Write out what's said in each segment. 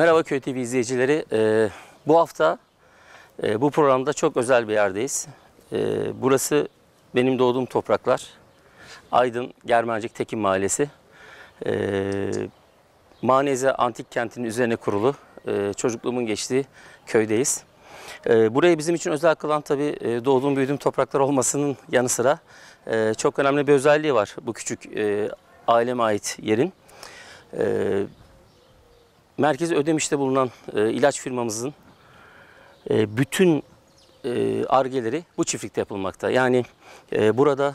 Merhaba Köy TV izleyicileri. Ee, bu hafta e, bu programda çok özel bir yerdeyiz. Ee, burası benim doğduğum topraklar. Aydın Germencik Tekin Mahallesi. Ee, Maneze Antik Kenti'nin üzerine kurulu e, çocukluğumun geçtiği köydeyiz. Ee, burayı bizim için özel kılan tabii e, doğduğum büyüdüğüm topraklar olmasının yanı sıra e, çok önemli bir özelliği var bu küçük e, aileme ait yerin. Ee, Merkezi Ödemiş'te bulunan e, ilaç firmamızın e, bütün e, argeleri bu çiftlikte yapılmakta. Yani e, burada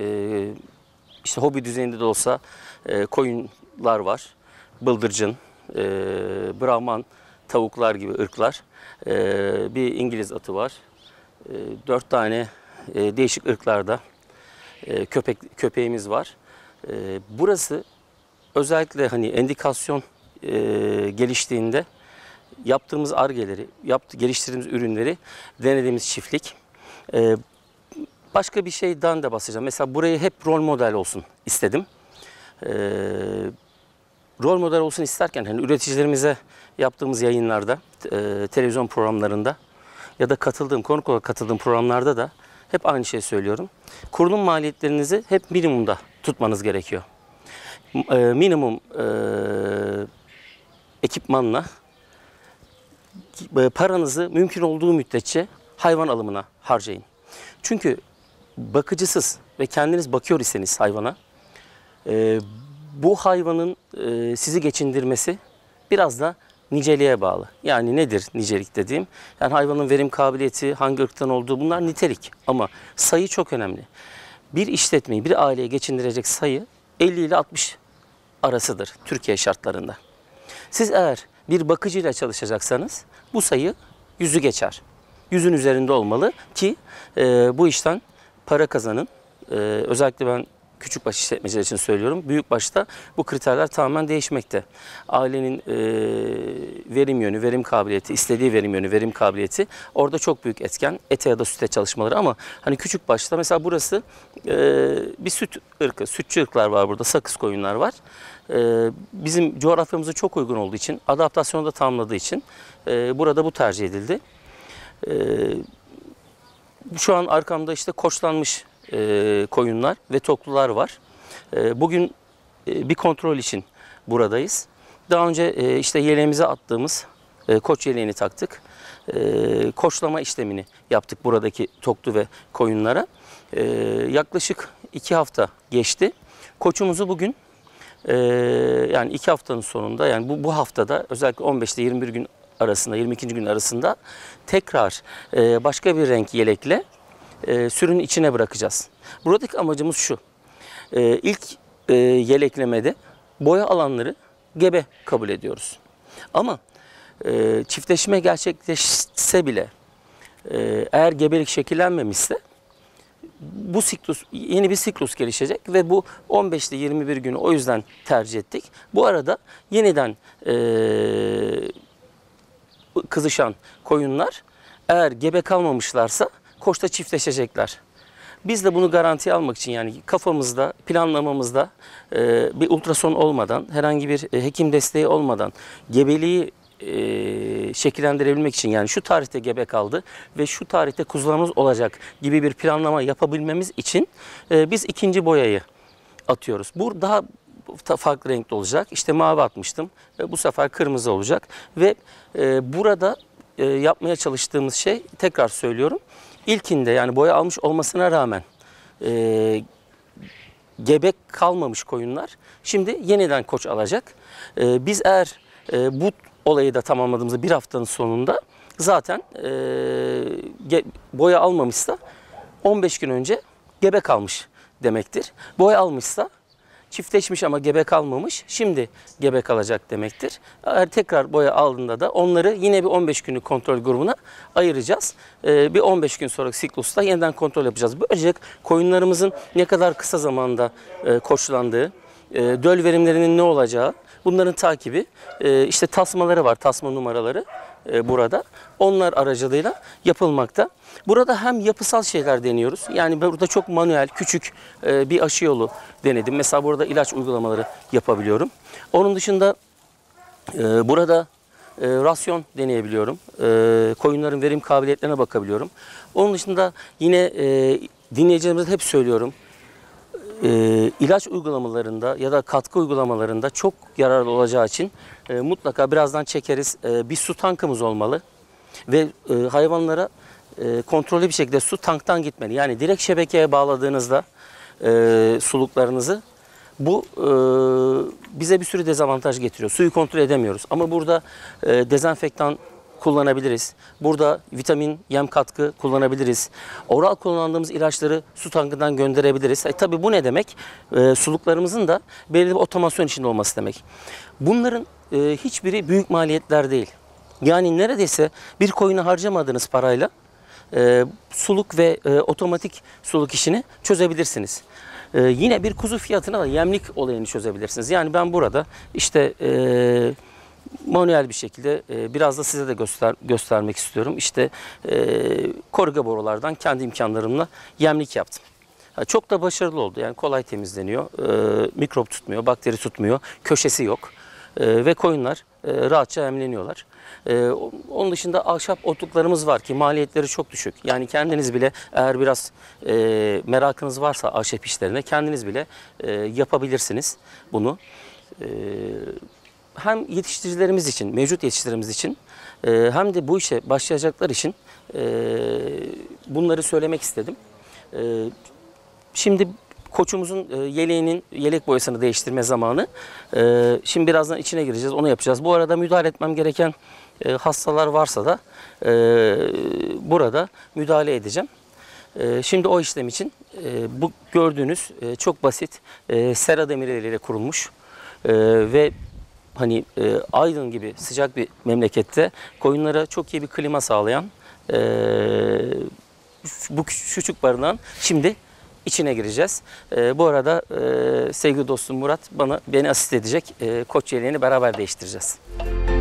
e, işte hobi düzeyinde de olsa e, koyunlar var, bıldırcın, e, brahman, tavuklar gibi ırklar, e, bir İngiliz atı var, e, dört tane e, değişik ırklarda e, köpek köpeğimiz var. E, burası özellikle hani endikasyon e, geliştiğinde yaptığımız argeleri, yaptı, geliştirdiğimiz ürünleri denediğimiz çiftlik. E, başka bir şeyden de bahsedeceğim. Mesela burayı hep rol model olsun istedim. E, rol model olsun isterken hani üreticilerimize yaptığımız yayınlarda, e, televizyon programlarında ya da katıldığım, konuk olarak katıldığım programlarda da hep aynı şeyi söylüyorum. Kurulum maliyetlerinizi hep minimumda tutmanız gerekiyor. E, minimum e, ekipmanla paranızı mümkün olduğu müddetçe hayvan alımına harcayın. Çünkü bakıcısız ve kendiniz bakıyor iseniz hayvana e, bu hayvanın e, sizi geçindirmesi biraz da niceliğe bağlı. Yani nedir nicelik dediğim? Yani hayvanın verim kabiliyeti, hangi ırktan olduğu bunlar nitelik. Ama sayı çok önemli. Bir işletmeyi, bir aileye geçindirecek sayı 50 ile 60 arasıdır Türkiye şartlarında. Siz eğer bir bakıcıyla çalışacaksanız bu sayı yüzü geçer. Yüzün üzerinde olmalı ki e, bu işten para kazanın. E, özellikle ben küçükbaş işletmeciler için söylüyorum. Büyükbaşta bu kriterler tamamen değişmekte. Ailenin e, verim yönü, verim kabiliyeti, istediği verim yönü, verim kabiliyeti orada çok büyük etken. Ete ya da süte çalışmaları ama hani küçük başta mesela burası e, bir süt ırkı, sütçü ırklar var burada, sakız koyunlar var. E, bizim coğrafyamıza çok uygun olduğu için, adaptasyonu da tamamladığı için e, burada bu tercih edildi. E, şu an arkamda işte koçlanmış e, koyunlar ve toklular var. E, bugün e, bir kontrol için buradayız. Daha önce e, işte yeleğimize attığımız e, koç yeleğini taktık. E, koçlama işlemini yaptık buradaki toklu ve koyunlara. E, yaklaşık iki hafta geçti. Koçumuzu bugün e, yani iki haftanın sonunda yani bu, bu haftada özellikle 15 ile 21 gün arasında 22. gün arasında tekrar e, başka bir renk yelekle e, sürünün içine bırakacağız. Buradaki amacımız şu. E, ilk e, yeleklemede boya alanları gebe kabul ediyoruz. Ama e, çiftleşme gerçekleşse bile e, eğer gebelik şekillenmemişse bu siklus yeni bir siklus gelişecek ve bu 15 ile 21 günü o yüzden tercih ettik. Bu arada yeniden e, kızışan koyunlar eğer gebe kalmamışlarsa koçta çiftleşecekler. Biz de bunu garantiye almak için yani kafamızda, planlamamızda e, bir ultrason olmadan, herhangi bir e, hekim desteği olmadan gebeliği e, şekillendirebilmek için yani şu tarihte gebe kaldı ve şu tarihte kuzularımız olacak gibi bir planlama yapabilmemiz için biz ikinci boyayı atıyoruz. Bu daha farklı renkli olacak. İşte mavi atmıştım. Bu sefer kırmızı olacak ve burada yapmaya çalıştığımız şey tekrar söylüyorum. İlkinde yani boya almış olmasına rağmen e, gebe kalmamış koyunlar şimdi yeniden koç alacak. E, biz eğer e, bu olayı da tamamladığımızda bir haftanın sonunda zaten e, boya almamışsa 15 gün önce gebe kalmış demektir. Boya almışsa çiftleşmiş ama gebe kalmamış. Şimdi gebe kalacak demektir. Eğer tekrar boya aldığında da onları yine bir 15 günlük kontrol grubuna ayıracağız. Ee, bir 15 gün sonraki siklusta yeniden kontrol yapacağız. Böylece koyunlarımızın ne kadar kısa zamanda e, koçlandığı, e, döl verimlerinin ne olacağı, bunların takibi, e, işte tasmaları var, tasma numaraları burada. Onlar aracılığıyla yapılmakta. Burada hem yapısal şeyler deniyoruz. Yani burada çok manuel, küçük e, bir aşı yolu denedim. Mesela burada ilaç uygulamaları yapabiliyorum. Onun dışında e, burada e, rasyon deneyebiliyorum. E, koyunların verim kabiliyetlerine bakabiliyorum. Onun dışında yine e, dinleyicilerimize hep söylüyorum. E, ilaç uygulamalarında ya da katkı uygulamalarında çok yararlı olacağı için e, mutlaka birazdan çekeriz. E, bir su tankımız olmalı ve e, hayvanlara e, kontrollü bir şekilde su tanktan gitmeli. Yani direkt şebekeye bağladığınızda e, suluklarınızı bu e, bize bir sürü dezavantaj getiriyor. Suyu kontrol edemiyoruz. Ama burada e, dezenfektan kullanabiliriz. Burada vitamin, yem katkı kullanabiliriz. Oral kullandığımız ilaçları su tankından gönderebiliriz. E, tabii bu ne demek? E, suluklarımızın da belirli bir otomasyon içinde olması demek. Bunların e, hiçbiri büyük maliyetler değil. Yani neredeyse bir koyunu harcamadığınız parayla e, suluk ve e, otomatik suluk işini çözebilirsiniz. E, yine bir kuzu fiyatına da yemlik olayını çözebilirsiniz. Yani ben burada işte e, manuel bir şekilde e, biraz da size de göster göstermek istiyorum. İşte e, korga borulardan kendi imkanlarımla yemlik yaptım. Çok da başarılı oldu. Yani kolay temizleniyor. E, mikrop tutmuyor, bakteri tutmuyor. Köşesi yok. E, ve koyunlar e, rahatça emleniyorlar. E, onun dışında ahşap otluklarımız var ki maliyetleri çok düşük. Yani kendiniz bile eğer biraz e, merakınız varsa ahşap işlerine kendiniz bile e, yapabilirsiniz bunu. E, hem yetiştiricilerimiz için, mevcut yetiştiricilerimiz için e, hem de bu işe başlayacaklar için e, bunları söylemek istedim. E, Şimdi koçumuzun e, yeleğinin yelek boyasını değiştirme zamanı. E, Şimdi birazdan içine gireceğiz, onu yapacağız. Bu arada müdahale etmem gereken e, hastalar varsa da e, burada müdahale edeceğim. E, Şimdi o işlem için e, bu gördüğünüz e, çok basit e, sera demirleriyle kurulmuş ve hani e, Aydın gibi sıcak bir memlekette koyunlara çok iyi bir klima sağlayan e, bu küçük barınağın şimdi içine gireceğiz. E, bu arada e, sevgili dostum Murat bana beni asist edecek. E, koç yeleğini beraber değiştireceğiz. Değerli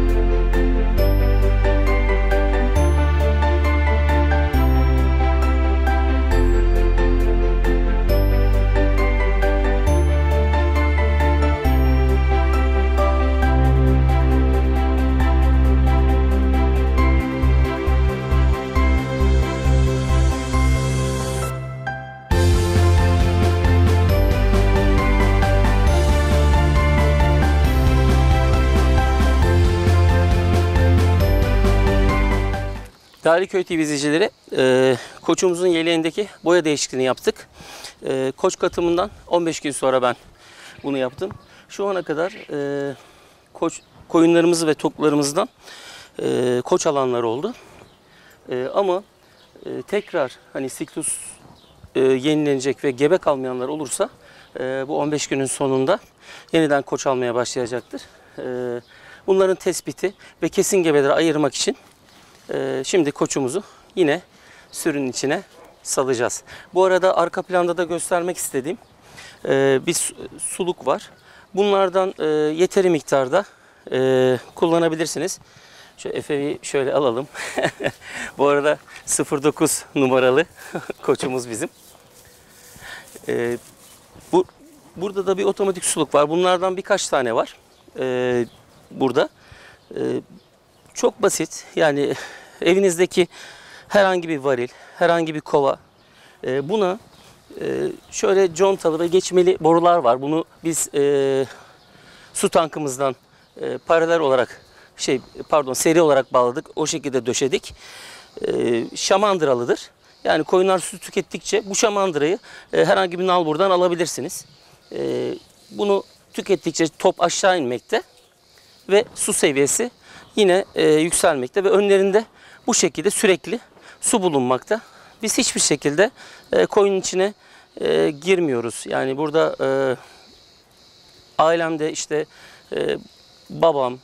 Köy TV izleyicileri, e, koçumuzun yeleğindeki boya değişikliğini yaptık. E, koç katımından 15 gün sonra ben bunu yaptım. Şu ana kadar e, koç koyunlarımız ve toklarımızdan e, koç alanlar oldu. E, ama e, tekrar hani siklus e, yenilenecek ve gebe kalmayanlar olursa e, bu 15 günün sonunda yeniden koç almaya başlayacaktır. E, bunların tespiti ve kesin gebeleri ayırmak için şimdi koçumuzu yine sürünün içine salacağız. Bu arada arka planda da göstermek istediğim e, bir su- suluk var. Bunlardan e, yeteri miktarda e, kullanabilirsiniz. Şu Efe'yi şöyle alalım. Bu arada 09 numaralı koçumuz bizim. E, bu Burada da bir otomatik suluk var. Bunlardan birkaç tane var. E, burada. E, çok basit. Yani evinizdeki herhangi bir varil, herhangi bir kova e, buna e, şöyle contalı ve geçmeli borular var. Bunu biz e, su tankımızdan e, paralel olarak şey pardon seri olarak bağladık. O şekilde döşedik. E, şamandıralıdır. Yani koyunlar su tükettikçe bu şamandırayı e, herhangi bir nalburdan alabilirsiniz. E, bunu tükettikçe top aşağı inmekte ve su seviyesi yine e, yükselmekte ve önlerinde bu şekilde sürekli su bulunmakta. Biz hiçbir şekilde e, koyunun içine e, girmiyoruz. Yani burada e, ailemde işte e, babam,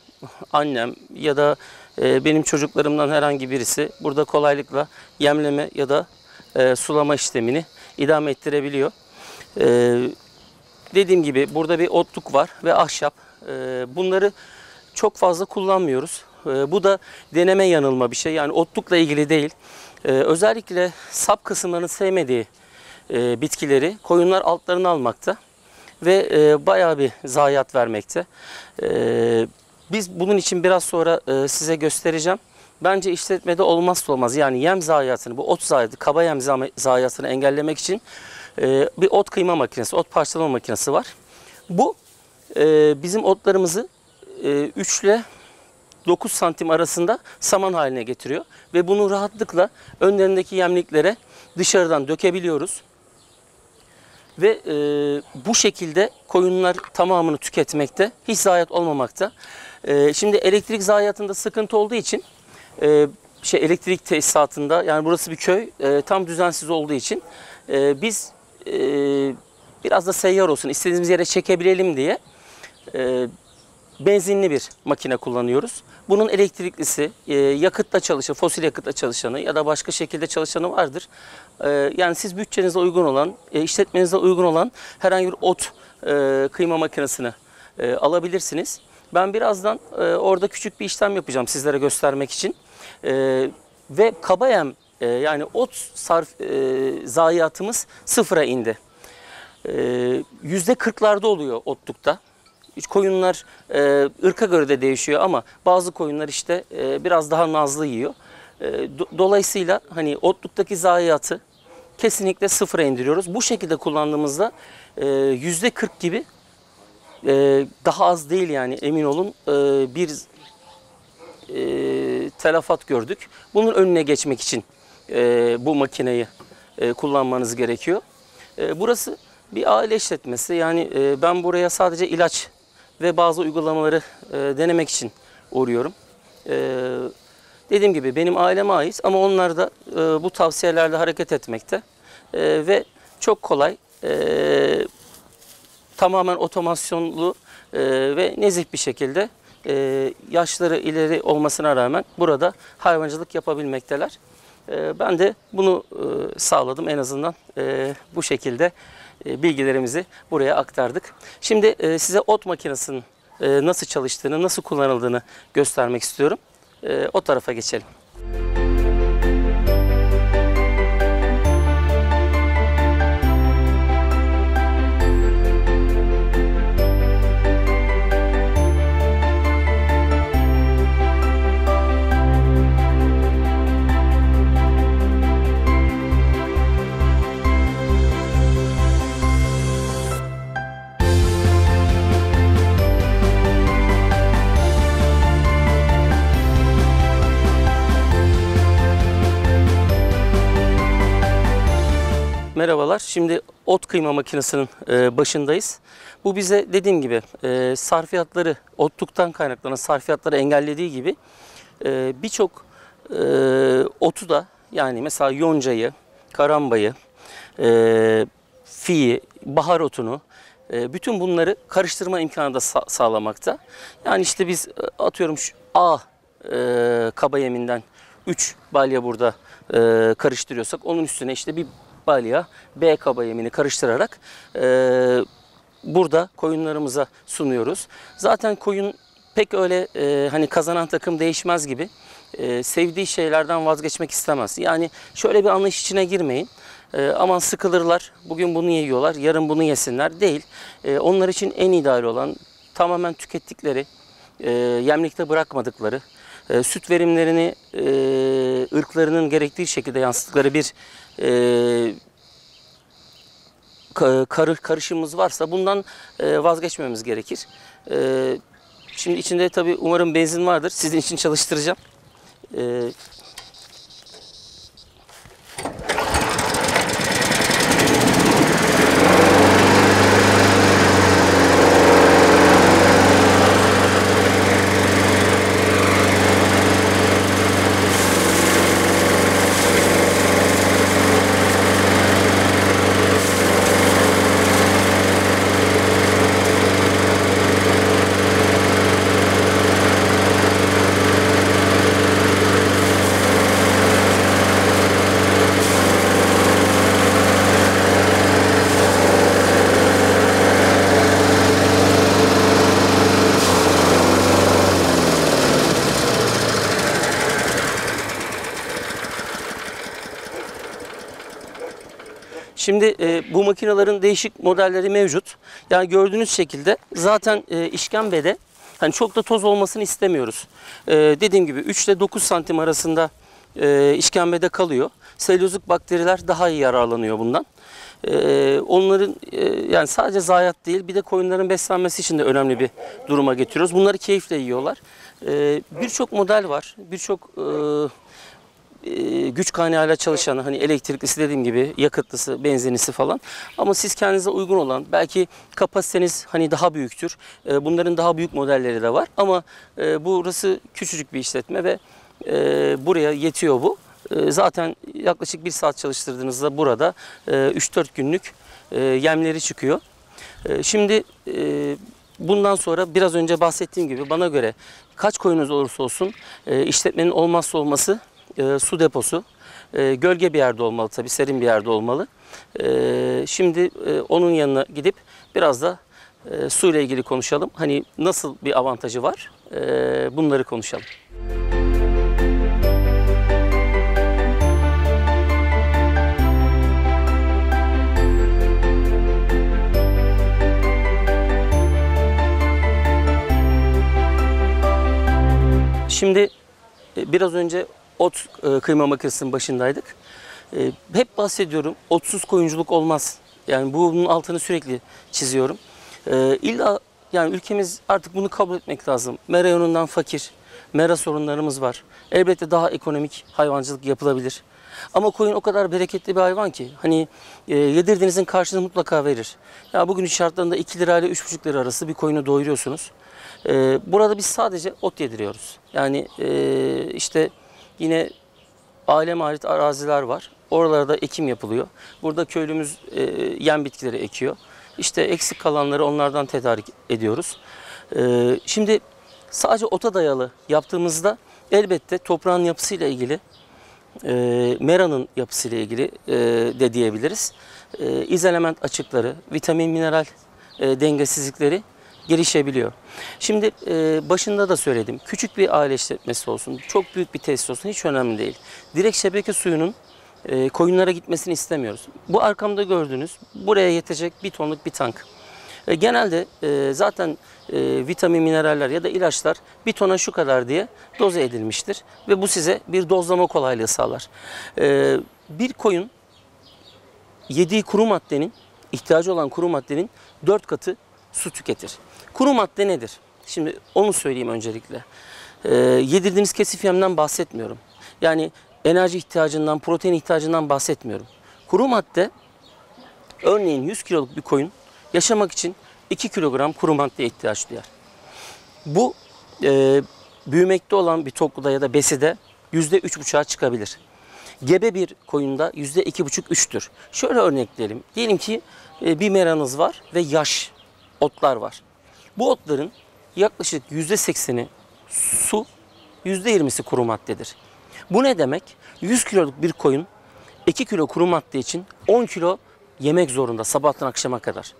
annem ya da e, benim çocuklarımdan herhangi birisi burada kolaylıkla yemleme ya da e, sulama işlemini idame ettirebiliyor. E, dediğim gibi burada bir otluk var ve ahşap. E, bunları çok fazla kullanmıyoruz. E, bu da deneme yanılma bir şey. Yani otlukla ilgili değil. E, özellikle sap kısımlarını sevmediği e, bitkileri koyunlar altlarını almakta ve e, bayağı bir zayiat vermekte. E, biz bunun için biraz sonra e, size göstereceğim. Bence işletmede olmazsa olmaz. Yani yem zayiatını, bu ot zayiatı, kaba yem zayiatını engellemek için e, bir ot kıyma makinesi, ot parçalama makinesi var. Bu bizim otlarımızı 3 ile 9 santim arasında saman haline getiriyor. Ve bunu rahatlıkla önlerindeki yemliklere dışarıdan dökebiliyoruz. Ve e, bu şekilde koyunlar tamamını tüketmekte, hiç zayiat olmamakta. E, şimdi elektrik zayiatında sıkıntı olduğu için e, şey elektrik tesisatında yani burası bir köy e, tam düzensiz olduğu için e, biz e, biraz da seyyar olsun istediğimiz yere çekebilelim diye e, benzinli bir makine kullanıyoruz. Bunun elektriklisi, e, yakıtla çalışan, fosil yakıtla çalışanı ya da başka şekilde çalışanı vardır. E, yani siz bütçenize uygun olan, e, işletmenize uygun olan herhangi bir ot kıyma makinesini alabilirsiniz. Ben birazdan orada küçük bir işlem yapacağım sizlere göstermek için. Ve kaba yem e, yani ot sarf e, zayiatımız sıfıra indi. Yüzde kırklarda oluyor otlukta. Koyunlar e, ırka göre de değişiyor ama bazı koyunlar işte e, biraz daha nazlı yiyor. E, do- dolayısıyla hani otluktaki zayiatı kesinlikle sıfıra indiriyoruz. Bu şekilde kullandığımızda e, yüzde 40 gibi e, daha az değil yani emin olun e, bir e, telafat gördük. Bunun önüne geçmek için e, bu makineyi e, kullanmanız gerekiyor. E, burası bir aile işletmesi. Yani e, ben buraya sadece ilaç ve bazı uygulamaları e, denemek için uğruyorum. E, dediğim gibi benim aileme ait ama onlar da e, bu tavsiyelerle hareket etmekte. E, ve çok kolay, e, tamamen otomasyonlu e, ve nezih bir şekilde e, yaşları ileri olmasına rağmen burada hayvancılık yapabilmekteler. E, ben de bunu e, sağladım en azından e, bu şekilde e, bilgilerimizi buraya aktardık. Şimdi size ot makinesinin nasıl çalıştığını, nasıl kullanıldığını göstermek istiyorum. O tarafa geçelim. Merhabalar. Şimdi ot kıyma makinesinin e, başındayız. Bu bize dediğim gibi e, sarfiyatları, otluktan kaynaklanan sarfiyatları engellediği gibi e, birçok otu da yani mesela yoncayı, karambayı, fiyi, bahar otunu, bütün bunları karıştırma imkanı da sa- sağlamakta. Yani işte biz atıyorum şu A kaba yeminden 3 balya burada karıştırıyorsak onun üstüne işte bir balya B kaba yemini karıştırarak e, burada koyunlarımıza sunuyoruz. Zaten koyun pek öyle e, hani kazanan takım değişmez gibi e, sevdiği şeylerden vazgeçmek istemez. Yani şöyle bir anlayış içine girmeyin. E, aman sıkılırlar, bugün bunu yiyorlar, yarın bunu yesinler değil. E, onlar için en ideal olan tamamen tükettikleri, e, yemlikte bırakmadıkları, e, süt verimlerini e, ırklarının gerektiği şekilde yansıttıkları bir e, ka- karı, karışımımız varsa bundan e, vazgeçmemiz gerekir. E, şimdi içinde tabii umarım benzin vardır. Sizin için çalıştıracağım. E, Şimdi e, bu makinelerin değişik modelleri mevcut. Yani gördüğünüz şekilde zaten e, işkembede Hani çok da toz olmasını istemiyoruz. Ee, dediğim gibi 3 ile 9 santim arasında e, işkembede kalıyor. Selülozik bakteriler daha iyi yararlanıyor bundan. Ee, onların e, yani sadece zayiat değil bir de koyunların beslenmesi için de önemli bir duruma getiriyoruz. Bunları keyifle yiyorlar. Ee, birçok model var. Birçok e, e, güç kaynağıyla çalışan hani elektriklisi dediğim gibi yakıtlısı, benzinlisi falan. Ama siz kendinize uygun olan belki kapasiteniz hani daha büyüktür. E, bunların daha büyük modelleri de var. Ama e, burası küçücük bir işletme ve e, buraya yetiyor bu. E, zaten yaklaşık bir saat çalıştırdığınızda burada e, 3-4 günlük e, yemleri çıkıyor. Şimdi bundan sonra biraz önce bahsettiğim gibi bana göre kaç koyunuz olursa olsun işletmenin olmazsa olması e, su deposu. E, gölge bir yerde olmalı tabii, serin bir yerde olmalı. E, şimdi e, onun yanına gidip biraz da e, su ile ilgili konuşalım. Hani nasıl bir avantajı var? E, bunları konuşalım. Şimdi e, biraz önce ot e, kıyma makinesinin başındaydık. E, hep bahsediyorum otsuz koyunculuk olmaz. Yani bunun altını sürekli çiziyorum. E, illa yani ülkemiz artık bunu kabul etmek lazım. Mera yönünden fakir, mera sorunlarımız var. Elbette daha ekonomik hayvancılık yapılabilir. Ama koyun o kadar bereketli bir hayvan ki hani e, yedirdiğinizin karşılığını mutlaka verir. Ya bugün şartlarında 2 lira ile 3,5 lira arası bir koyunu doyuruyorsunuz. E, burada biz sadece ot yediriyoruz. Yani e, işte yine aileme ait araziler var. Oralarda ekim yapılıyor. Burada köylümüz e, yem bitkileri ekiyor. İşte eksik kalanları onlardan tedarik ediyoruz. E, şimdi sadece ota dayalı yaptığımızda elbette toprağın yapısıyla ilgili e, meranın yapısıyla ilgili e, de diyebiliriz. E, izolement açıkları, vitamin mineral e, dengesizlikleri gelişebiliyor. Şimdi e, başında da söyledim. Küçük bir aile işletmesi olsun, çok büyük bir tesis olsun hiç önemli değil. Direkt şebeke suyunun e, koyunlara gitmesini istemiyoruz. Bu arkamda gördüğünüz buraya yetecek bir tonluk bir tank. E, genelde e, zaten e, vitamin, mineraller ya da ilaçlar bir tona şu kadar diye doze edilmiştir. Ve bu size bir dozlama kolaylığı sağlar. E, bir koyun yediği kuru maddenin, ihtiyacı olan kuru maddenin 4 katı su tüketir. Kuru madde nedir? Şimdi onu söyleyeyim öncelikle. E, yedirdiğiniz kesif yemden bahsetmiyorum. Yani enerji ihtiyacından, protein ihtiyacından bahsetmiyorum. Kuru madde, örneğin 100 kiloluk bir koyun yaşamak için 2 kilogram kuru maddeye ihtiyaç duyar. Bu e, büyümekte olan bir tokluda ya da beside %3,5'a çıkabilir. Gebe bir koyunda %2,5-3'tür. Şöyle örnekleyelim. Diyelim ki e, bir meranız var ve yaş otlar var. Bu otların yaklaşık %80'i su, %20'si kuru maddedir. Bu ne demek? 100 kiloluk bir koyun 2 kilo kuru madde için 10 kilo yemek zorunda sabahtan akşama kadar.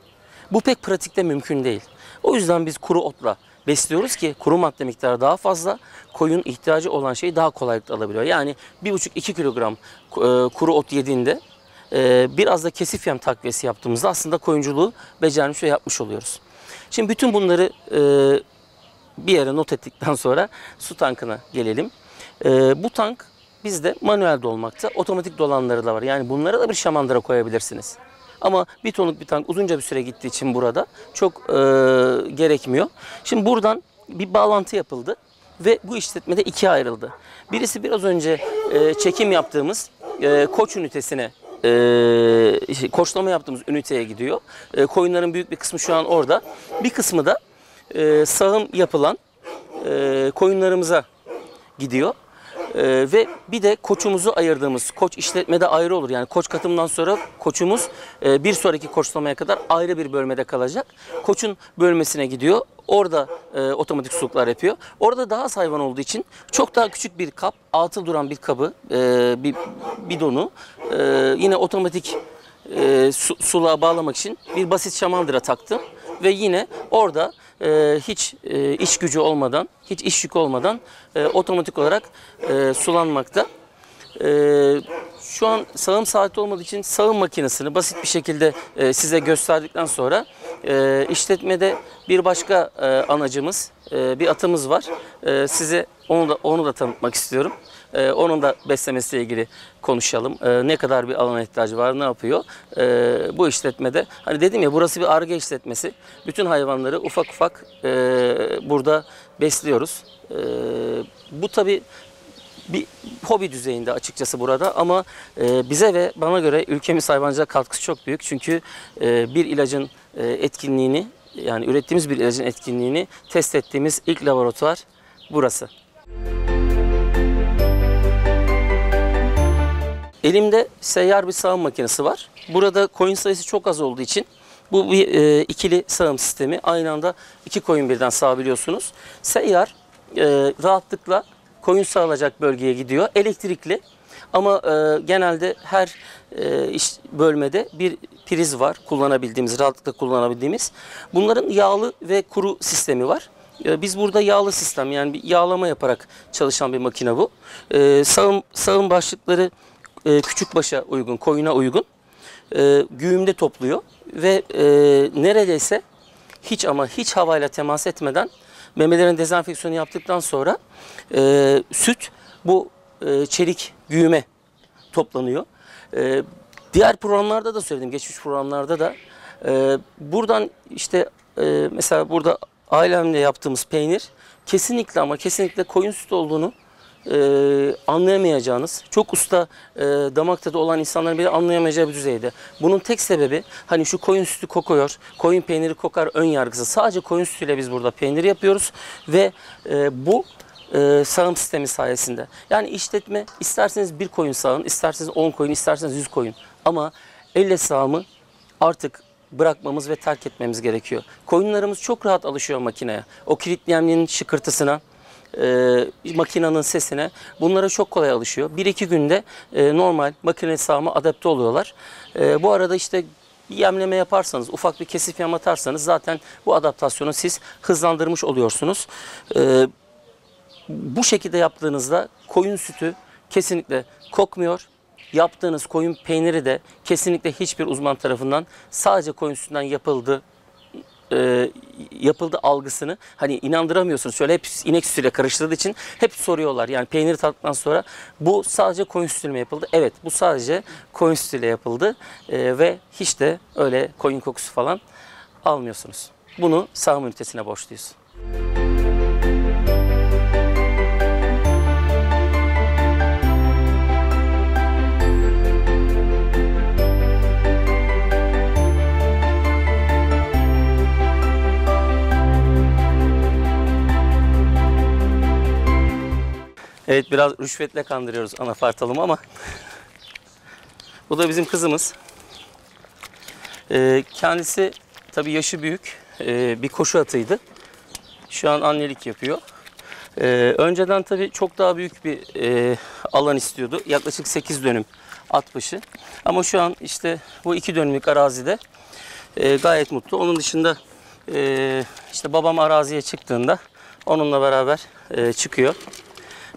Bu pek pratikte mümkün değil. O yüzden biz kuru otla besliyoruz ki kuru madde miktarı daha fazla, koyun ihtiyacı olan şeyi daha kolaylıkla alabiliyor. Yani 1,5-2 kilogram e, kuru ot yediğinde e, biraz da kesif yem takviyesi yaptığımızda aslında koyunculuğu becermiş ve yapmış oluyoruz. Şimdi bütün bunları e, bir yere not ettikten sonra su tankına gelelim. bu tank bizde manuel dolmakta, otomatik dolanları da var. Yani bunlara da bir şamandıra koyabilirsiniz. Ama bir tonluk bir tank uzunca bir süre gittiği için burada çok e, gerekmiyor. Şimdi buradan bir bağlantı yapıldı ve bu işletmede ikiye ayrıldı. Birisi biraz önce e, çekim yaptığımız e, koç ünitesine e, koçlama yaptığımız üniteye gidiyor. E, koyunların büyük bir kısmı şu an orada. Bir kısmı da e, sağım yapılan e, koyunlarımıza gidiyor. Ee, ve bir de koçumuzu ayırdığımız, koç işletmede ayrı olur. Yani koç katımından sonra koçumuz e, bir sonraki koçlamaya kadar ayrı bir bölmede kalacak. Koçun bölmesine gidiyor. Orada e, otomatik suluklar yapıyor. Orada daha az hayvan olduğu için çok daha küçük bir kap, altı duran bir kabı, e, bir bidonu e, yine otomatik e, su, suluğa bağlamak için bir basit şamandıra taktım. Ve yine orada e, hiç e, iş gücü olmadan, hiç iş yükü olmadan e, otomatik olarak e, sulanmakta. E, şu an sağım saati olmadığı için sağım makinesini basit bir şekilde e, size gösterdikten sonra e, işletmede bir başka e, anacımız, e, bir atımız var. E, size onu da onu da tanıtmak istiyorum. E, onun da beslemesiyle ilgili konuşalım. E, ne kadar bir alana ihtiyacı var, ne yapıyor? E, bu işletmede, hani dedim ya burası bir arge işletmesi. Bütün hayvanları ufak ufak e, burada besliyoruz. E, bu tabii bir hobi düzeyinde açıkçası burada ama e, bize ve bana göre ülkemiz hayvancılığa katkısı çok büyük. Çünkü e, bir ilacın e, etkinliğini yani ürettiğimiz bir ilacın etkinliğini test ettiğimiz ilk laboratuvar burası. Elimde seyyar bir sağım makinesi var. Burada koyun sayısı çok az olduğu için bu bir e, ikili sağım sistemi. Aynı anda iki koyun birden sağabiliyorsunuz. Seyyar e, rahatlıkla koyun sağılacak bölgeye gidiyor. Elektrikli ama e, genelde her e, iş bölmede bir priz var kullanabildiğimiz, rahatlıkla kullanabildiğimiz. Bunların yağlı ve kuru sistemi var. E, Biz burada yağlı sistem yani bir yağlama yaparak çalışan bir makine bu. E, sağım, sağım başlıkları e, küçük başa uygun, koyuna uygun. E, güğümde topluyor ve e, neredeyse hiç ama hiç havayla temas etmeden memelerin dezenfeksiyonu yaptıktan sonra e, süt bu e, çelik güğüme toplanıyor. E, diğer programlarda da söyledim, geçmiş programlarda da e, buradan işte e, mesela burada ailemle yaptığımız peynir kesinlikle ama kesinlikle koyun sütü olduğunu e, anlayamayacağınız, çok usta e, damak tadı olan insanların bile anlayamayacağı bir düzeyde. Bunun tek sebebi hani şu koyun sütü kokuyor, koyun peyniri kokar ön yargısı. Sadece koyun sütüyle biz burada peynir yapıyoruz ve e, bu e, sağım sistemi sayesinde. Yani işletme isterseniz bir koyun sağın, isterseniz 10 koyun, isterseniz 100 koyun. Ama elle sağımı artık bırakmamız ve terk etmemiz gerekiyor. Koyunlarımız çok rahat alışıyor makineye. O kilitleyemliğin şıkırtısına, e, makinenin sesine bunlara çok kolay alışıyor. Bir iki günde e, normal makine sağıma adapte oluyorlar. E, bu arada işte bir yemleme yaparsanız, ufak bir kesif yem atarsanız zaten bu adaptasyonu siz hızlandırmış oluyorsunuz. E, bu şekilde yaptığınızda koyun sütü kesinlikle kokmuyor. Yaptığınız koyun peyniri de kesinlikle hiçbir uzman tarafından sadece koyun sütünden yapıldı e, yapıldı algısını hani inandıramıyorsunuz. Şöyle hep inek sütüyle karıştırdığı için hep soruyorlar. Yani peyniri tattıktan sonra bu sadece koyun sütüyle mi yapıldı? Evet bu sadece koyun sütüyle yapıldı E, ve hiç de öyle koyun kokusu falan almıyorsunuz. Bunu sağım ünitesine borçluyuz. Evet biraz rüşvetle kandırıyoruz anafartalımı ama bu da bizim kızımız. Ee, kendisi tabii yaşı büyük ee, bir koşu atıydı. Şu an annelik yapıyor. Ee, önceden tabii çok daha büyük bir e, alan istiyordu. Yaklaşık 8 dönüm at başı. Ama şu an işte bu 2 dönümlük arazide e, gayet mutlu. Onun dışında e, işte babam araziye çıktığında onunla beraber e, çıkıyor.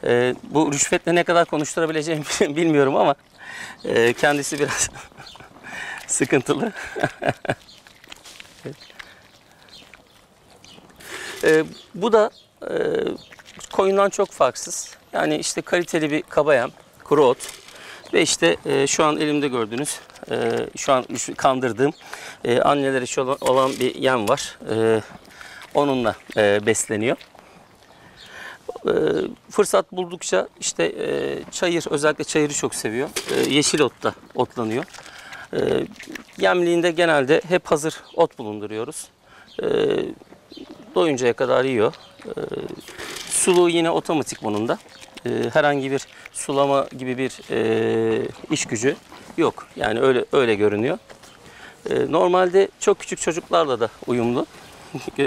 E, bu rüşvetle ne kadar konuşturabileceğimi bilmiyorum ama e, kendisi biraz sıkıntılı. E, bu da e, koyundan çok farksız. Yani işte kaliteli bir kaba yem, kuru ot ve işte e, şu an elimde gördüğünüz, e, şu an kandırdığım e, anneler işi olan, olan bir yem var. E, onunla e, besleniyor. E, fırsat buldukça işte e, çayır, özellikle çayırı çok seviyor. E, yeşil ot da otlanıyor. E, yemliğinde genelde hep hazır ot bulunduruyoruz. E, doyuncaya kadar yiyor. E, suluğu yine otomatik bunun da. E, herhangi bir sulama gibi bir e, iş gücü yok. Yani öyle öyle görünüyor. E, normalde çok küçük çocuklarla da uyumlu.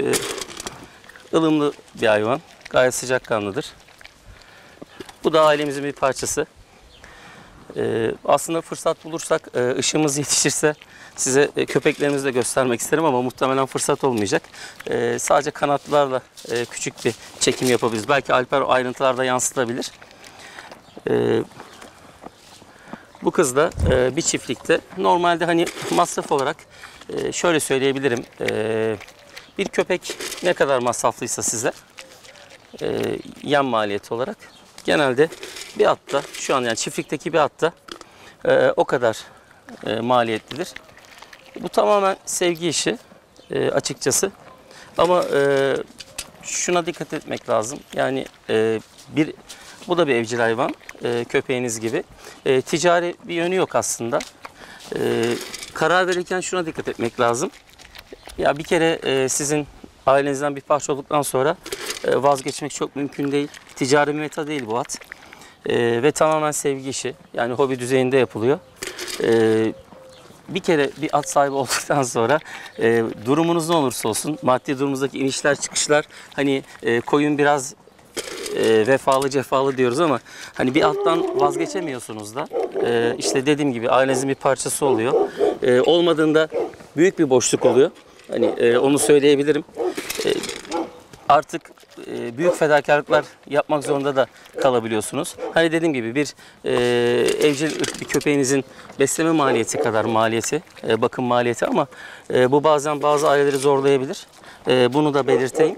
Ilımlı bir hayvan. Gayet sıcakkanlıdır. Bu da ailemizin bir parçası. Ee, aslında fırsat bulursak, e, ışığımız yetişirse size e, köpeklerimizi de göstermek isterim ama muhtemelen fırsat olmayacak. Ee, sadece kanatlarla e, küçük bir çekim yapabiliriz. Belki Alper ayrıntılarda yansıtabilir. Ee, Bu kız da e, bir çiftlikte. Normalde hani masraf olarak e, şöyle söyleyebilirim. E, bir köpek ne kadar masraflıysa size e, yan maliyeti olarak genelde bir atta şu an yani çiftlikteki bir atta e, o kadar e, maliyetlidir. Bu tamamen sevgi işi e, açıkçası. Ama e, şuna dikkat etmek lazım. Yani e, bir bu da bir evcil hayvan e, köpeğiniz gibi. E, ticari bir yönü yok aslında. E, karar verirken şuna dikkat etmek lazım. Ya bir kere e, sizin ailenizden bir parça olduktan sonra e, vazgeçmek çok mümkün değil. Ticari bir meta değil bu at. E, ve tamamen sevgi işi. Yani hobi düzeyinde yapılıyor. E, bir kere bir at sahibi olduktan sonra e, durumunuz ne olursa olsun maddi durumunuzdaki inişler çıkışlar hani e, koyun biraz e, vefalı cefalı diyoruz ama hani bir attan vazgeçemiyorsunuz da e, işte dediğim gibi ailenizin bir parçası oluyor. E, olmadığında büyük bir boşluk oluyor. Hani e, onu söyleyebilirim. E, artık e, büyük fedakarlıklar yapmak zorunda da kalabiliyorsunuz. Hani dediğim gibi bir e, evcil ırk bir köpeğinizin besleme maliyeti kadar maliyeti, e, bakım maliyeti ama e, bu bazen bazı aileleri zorlayabilir. E, bunu da belirteyim.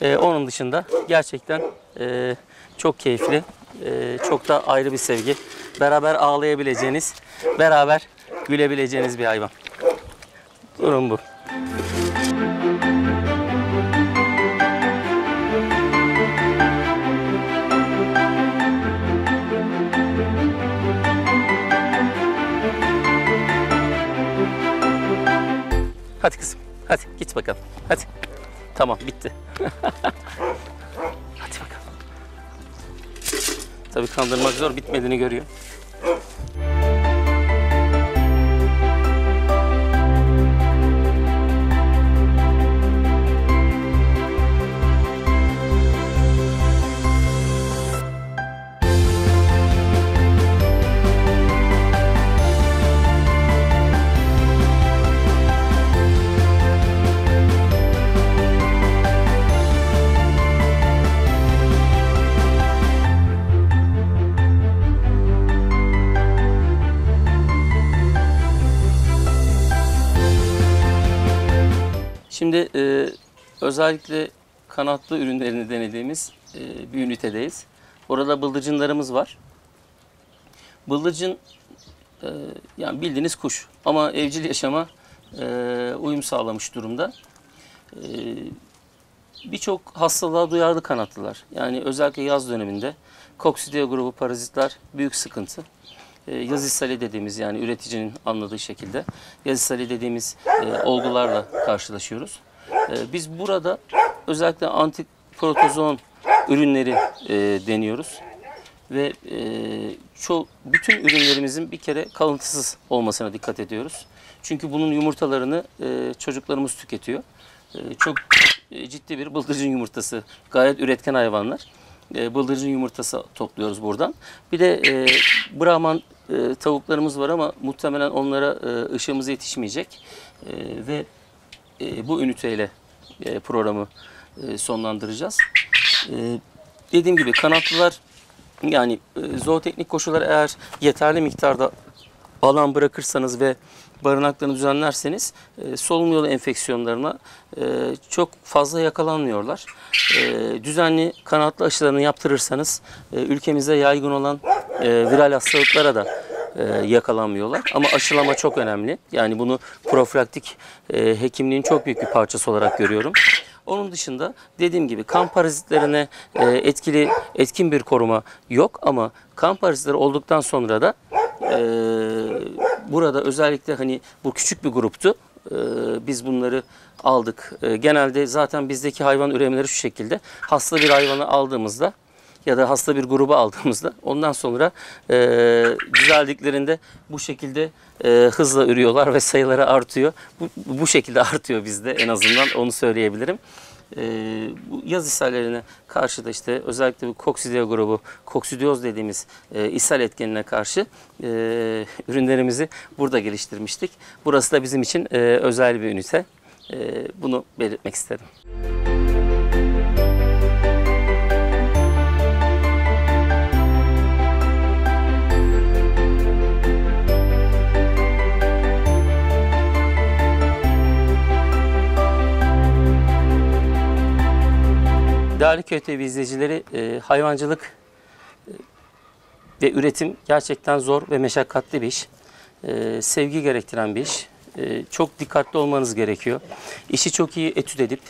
E, onun dışında gerçekten e, çok keyifli, e, çok da ayrı bir sevgi. Beraber ağlayabileceğiniz, beraber gülebileceğiniz bir hayvan. Durum bu. Hadi kızım. Hadi git bakalım. Hadi. Tamam bitti. Hadi bakalım. Tabii kandırmak zor bitmediğini görüyor. Özellikle kanatlı ürünlerini denediğimiz e, bir ünitedeyiz. Orada bıldırcınlarımız var. Bıldırcın e, yani bildiğiniz kuş ama evcil yaşama e, uyum sağlamış durumda. E, Birçok hastalığa duyarlı kanatlılar. Yani özellikle yaz döneminde koksidea grubu parazitler büyük sıkıntı. E, yaz ishali dediğimiz yani üreticinin anladığı şekilde yaz ishali dediğimiz e, olgularla karşılaşıyoruz. E, biz burada özellikle antik protozoon ürünleri e, deniyoruz ve e, çok bütün ürünlerimizin bir kere kalıntısız olmasına dikkat ediyoruz. Çünkü bunun yumurtalarını e, çocuklarımız tüketiyor. E, çok ciddi bir bıldırcın yumurtası. Gayet üretken hayvanlar. E, bıldırcın yumurtası topluyoruz buradan. Bir de e, Brahman tavuklarımız var ama muhtemelen onlara ışığımız yetişmeyecek. Ve e, bu üniteyle e, programı e, sonlandıracağız. Dediğim gibi kanatlılar yani e, zooteknik koşullar eğer yeterli miktarda alan bırakırsanız ve barınaklarını düzenlerseniz e, solunum yolu enfeksiyonlarına çok fazla yakalanmıyorlar. Düzenli kanatlı aşılarını yaptırırsanız ülkemizde yaygın olan viral hastalıklara da e, yakalanmıyorlar. Ama aşılama çok önemli. Yani bunu profilaktik e, hekimliğin çok büyük bir parçası olarak görüyorum. Onun dışında dediğim gibi kan parazitlerine e, etkili etkin bir koruma yok ama kan parazitleri olduktan sonra da e, burada özellikle hani bu küçük bir gruptu. E, biz bunları aldık. E, genelde zaten bizdeki hayvan üremeleri şu şekilde. Hasta bir hayvanı aldığımızda ya da hasta bir grubu aldığımızda ondan sonra e, düzeldiklerinde bu şekilde e, hızla ürüyorlar ve sayıları artıyor. Bu, bu şekilde artıyor bizde en azından onu söyleyebilirim. E, bu yaz ishallerine karşı da işte özellikle bu koksidea grubu, koksidioz dediğimiz e, ishal etkenine karşı e, ürünlerimizi burada geliştirmiştik. Burası da bizim için e, özel bir ünite. E, bunu belirtmek istedim. Değerli Köy TV izleyicileri, e, hayvancılık e, ve üretim gerçekten zor ve meşakkatli bir iş. E, sevgi gerektiren bir iş. Çok dikkatli olmanız gerekiyor. İşi çok iyi etüt edip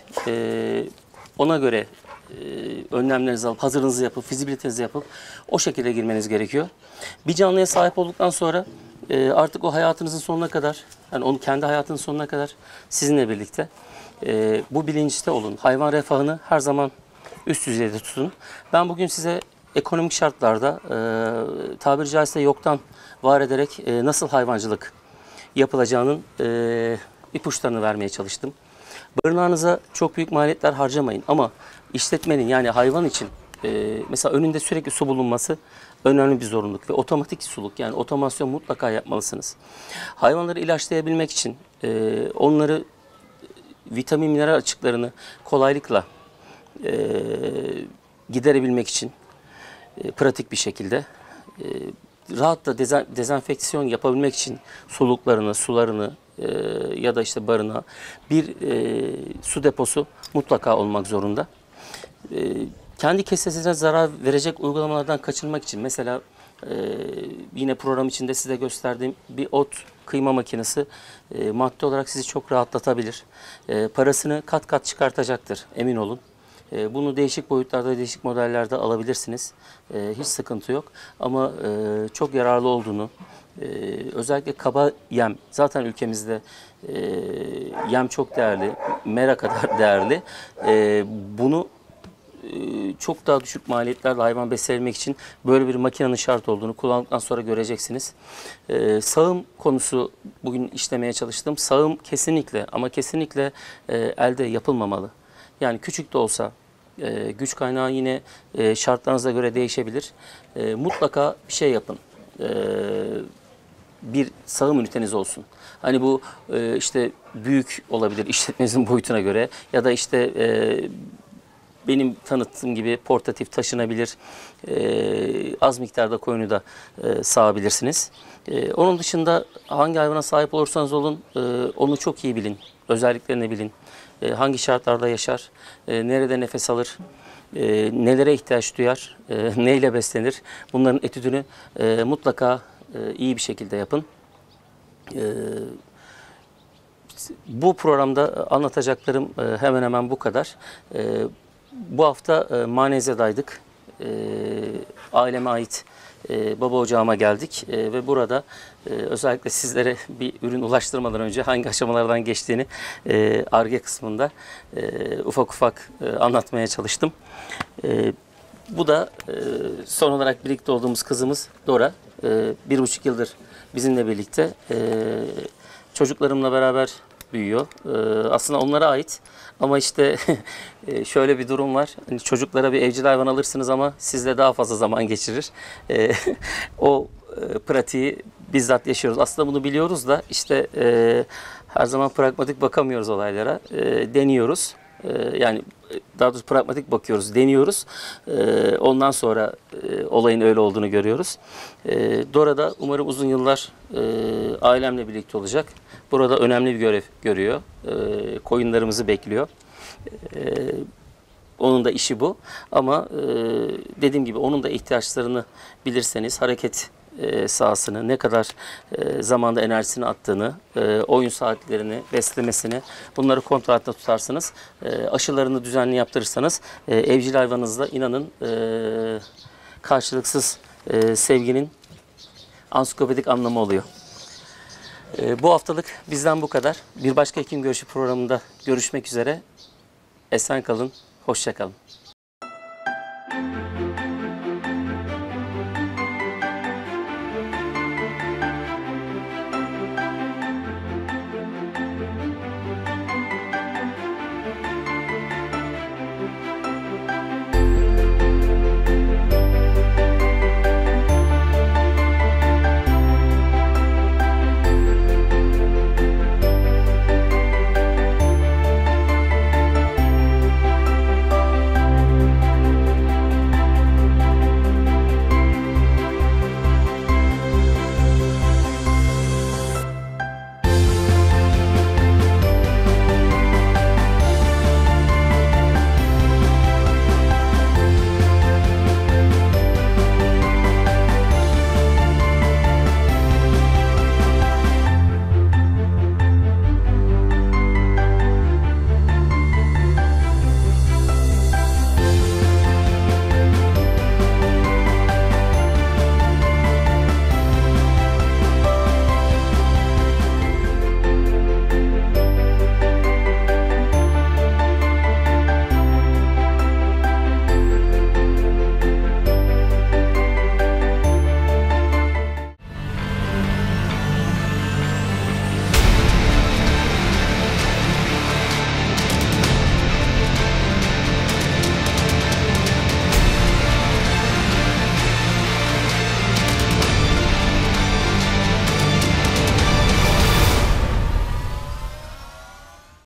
ona göre e, önlemlerinizi alıp, hazırlığınızı yapıp, fizibilitenizi yapıp o şekilde girmeniz gerekiyor. Bir canlıya sahip olduktan sonra artık o hayatınızın sonuna kadar, yani onu kendi hayatının sonuna kadar sizinle birlikte e, bu bilinçte olun. Hayvan refahını her zaman üst düzeyde tutun. Ben bugün size ekonomik şartlarda e, tabiri caizse yoktan var ederek e, nasıl hayvancılık yapılacağının e, ipuçlarını vermeye çalıştım. Barınağınıza çok büyük maliyetler harcamayın ama işletmenin yani hayvan için e, mesela önünde sürekli su bulunması önemli bir zorunluluk ve otomatik suluk yani otomasyon mutlaka yapmalısınız. Hayvanları ilaçlayabilmek için e, onları vitamin mineral açıklarını kolaylıkla e, giderebilmek için e, pratik bir şekilde e, rahatla dezen, dezenfeksiyon yapabilmek için soluklarını, sularını e, ya da işte barına bir e, su deposu mutlaka olmak zorunda. E, kendi kesesine zarar verecek uygulamalardan kaçınmak için mesela e, yine program içinde size gösterdiğim bir ot kıyma makinesi e, madde olarak sizi çok rahatlatabilir. E, parasını kat kat çıkartacaktır emin olun. E, Bunu değişik boyutlarda, değişik modellerde alabilirsiniz. E, Hiç sıkıntı yok. Ama e, çok yararlı olduğunu, e, özellikle kaba yem, zaten ülkemizde e, yem çok değerli, mera kadar değerli. Bunu çok daha düşük maliyetlerle hayvan beslemek için böyle bir makinenin şart olduğunu kullandıktan sonra göreceksiniz. E, sağım konusu bugün işlemeye çalıştım. Sağım kesinlikle ama kesinlikle e, elde yapılmamalı. Yani küçük de olsa e, güç kaynağı yine e, şartlarınıza göre değişebilir. E, mutlaka bir şey yapın. E, bir sağım üniteniz olsun. Hani bu e, işte büyük olabilir işletmenizin boyutuna göre ya da işte e, benim tanıttığım gibi portatif taşınabilir e, az miktarda koyunu da e, sağabilirsiniz. E, onun dışında hangi hayvana sahip olursanız olun e, onu çok iyi bilin. Özelliklerini bilin. E, hangi şartlarda yaşar, e, nerede nefes alır, e, nelere ihtiyaç duyar, neyle beslenir. Bunların etüdünü mutlaka iyi bir şekilde yapın. Bu programda anlatacaklarım hemen hemen bu kadar. Bu hafta e, Manezya'daydık. E, Aileme ait e, baba ocağıma geldik E, ve burada e, özellikle sizlere bir ürün ulaştırmadan önce hangi aşamalardan geçtiğini e, ARGE kısmında e, ufak ufak e, anlatmaya çalıştım. E, Bu da e, son olarak birlikte olduğumuz kızımız Dora. E, Bir buçuk yıldır bizimle birlikte. E, Çocuklarımla beraber büyüyor. Ee, aslında onlara ait ama işte e, şöyle bir durum var. Hani çocuklara bir evcil hayvan alırsınız ama sizle daha fazla zaman geçirir. Ee, o e, pratiği bizzat yaşıyoruz. Aslında bunu biliyoruz da işte e, her zaman pragmatik bakamıyoruz olaylara. E, deniyoruz. E, yani daha doğrusu pragmatik bakıyoruz, deniyoruz. E, ondan sonra e, olayın öyle olduğunu görüyoruz. E, Dora da umarım uzun yıllar e, ailemle birlikte olacak. Burada önemli bir görev görüyor. E, koyunlarımızı bekliyor. E, onun da işi bu. Ama e, dediğim gibi onun da ihtiyaçlarını bilirseniz hareket e, sahasını, ne kadar e, zamanda enerjisini attığını, e, oyun saatlerini, beslemesini bunları kontrol altında tutarsınız. E, aşılarını düzenli yaptırırsanız e, evcil hayvanınızla inanın karşılıksız e, sevginin ansiklopedik anlamı oluyor. Bu haftalık bizden bu kadar. Bir başka hekim görüşü programında görüşmek üzere. Esen kalın, hoşça kalın.